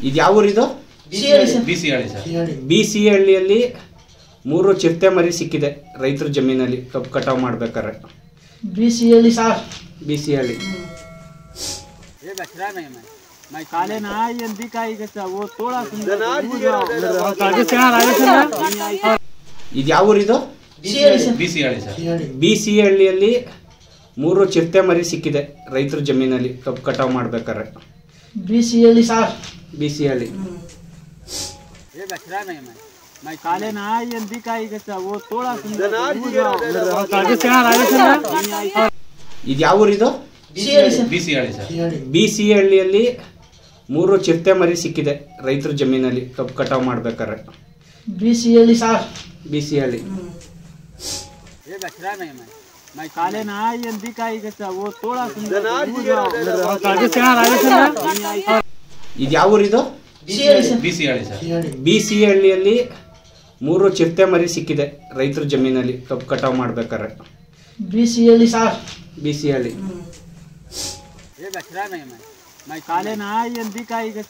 ಇದು ಯಾವ ಊರಿದು ಬಿ ಸಿ ಹಳ್ಳಿಯಲ್ಲಿ ಮೂರು ಚಿರತೆ ಮರಿ ಸಿಕ್ಕಿದೆ ರೈತರ ಜಮೀನಲ್ಲಿ ಕಬ್ಬು ಕಟಾವು ಮಾಡ್ಬೇಕಾರೆ ಬಿ ಸಿ ಹಳ್ಳಿ ಹಳ್ಳಿ ಇದು ಯಾವ ಊರಿದು ಬಿ ಸಿ ಹಳ್ಳಿಯಲ್ಲಿ ಮೂರು ಚಿರತೆ ಮರಿ ಸಿಕ್ಕಿದೆ ರೈತರ ಜಮೀನಲ್ಲಿ ಕಬ್ಬು ಕಟಾವ್ ಮಾಡ್ಬೇಕಾರೆ ಬಿ ಸಿ ಹಳ್ಳಿ ಸರ್ ಬಿ ಸಿ ಹಳ್ಳಿ काले ना ये दिखाई कैसा वो थोड़ा सुंदर ಇದು ಯಾವ ಊರಿದು ಬಿಸಿ ಹೇಳಿ ಸರ್ ಬಿ ಸಿ ಹಳ್ಳಿಯಲ್ಲಿ ಮೂರು ಚಿರತೆ ಮರಿ ಸಿಕ್ಕಿದೆ ರೈತರ ಜಮೀನಲ್ಲಿ ಕಬ್ಬು ಕಟಾವು ಮಾಡ್ಬೇಕಾರೆ ಬಿಸಿಯಲ್ಲಿ ಸಾರ್ ಬಿ ಸಿ ಹಳ್ಳಿ काले ना ये दिखाई कैसा वो थोड़ा सुंदर ಇದು ಯಾವ ಊರಿದು? B C Halli B C ಹಳ್ಳಿಯಲ್ಲಿ ಮೂರು ಚಿರತೆ ಮರಿ ಸಿಕ್ಕಿದೆ ರೈತರ ಜಮೀನಲ್ಲಿ ಕಬ್ಬು ಕಟಾವು ಮಾಡ್ಬೇಕಾರೆ B C Halli sir. B C Halli. ಕಾಲೇನಾ ಎಂದಿಕಾಯಿಗೆ